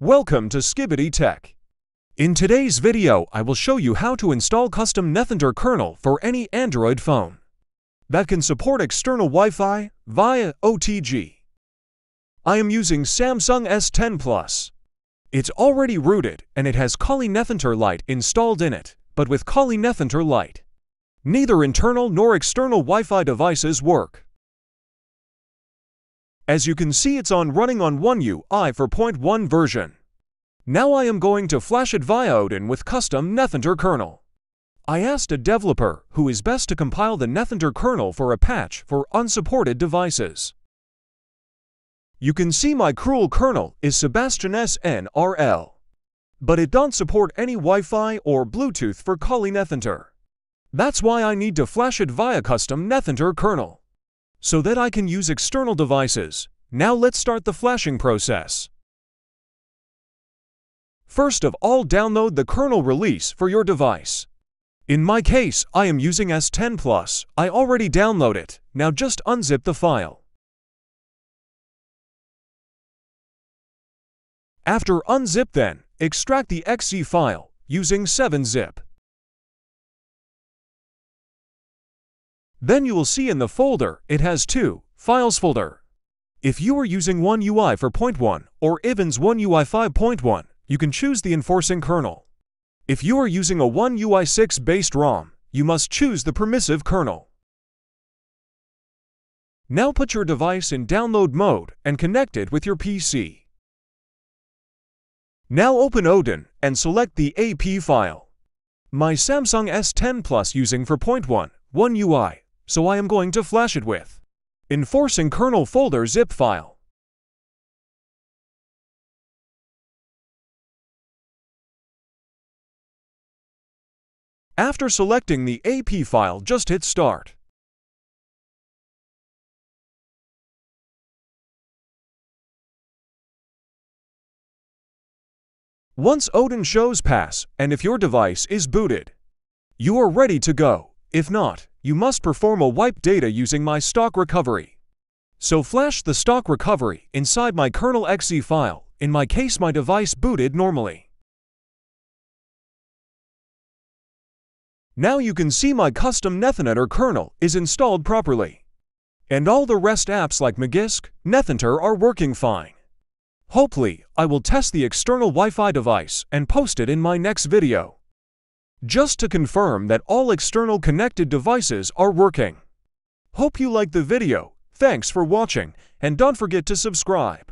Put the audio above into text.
Welcome to Skibidi Tech. In today's video, I will show you how to install custom NetHunter kernel for any Android phone that can support external Wi-Fi via OTG. I am using Samsung S10 Plus. It's already rooted and it has Kali NetHunter Lite installed in it, but with Kali NetHunter Lite, neither internal nor external Wi-Fi devices work. As you can see it's on running on One UI for 4.1 version. Now I am going to flash it via Odin with custom NetHunter kernel. I asked a developer who is best to compile the NetHunter kernel for APatch for unsupported devices. You can see my cruel kernel is Sebastian SNRL. But it don't support any Wi-Fi or Bluetooth for Kali NetHunter. That's why I need to flash it via custom NetHunter kernel so that I can use external devices. Now let's start the flashing process. First of all download the kernel release for your device. In my case, I am using S10 Plus. I already download it. Now just unzip the file. After unzip then, extract the exe file using 7-zip. Then you will see in the folder it has two Files folder. If you are using One UI for point .1 or Ivans One UI 5.1, you can choose the enforcing kernel. If you are using a One UI 6 based ROM, you must choose the permissive kernel. Now put your device in download mode and connect it with your PC. Now open Odin and select the AP file. My Samsung S10 Plus using for point .1, One UI so I am going to flash it with enforcing kernel folder zip file. After selecting the AP file, just hit Start. Once Odin shows pass, and if your device is booted, you are ready to go. If not, you must perform a wipe data using my stock recovery. So flash the stock recovery inside my kernel exe file, in my case my device booted normally. Now you can see my custom NetHunter kernel is installed properly. And all the rest apps like Magisk, NetHunter are working fine. Hopefully, I will test the external Wi-Fi device and post it in my next video just to confirm that all external connected devices are working. Hope you liked the video, thanks for watching, and don't forget to subscribe.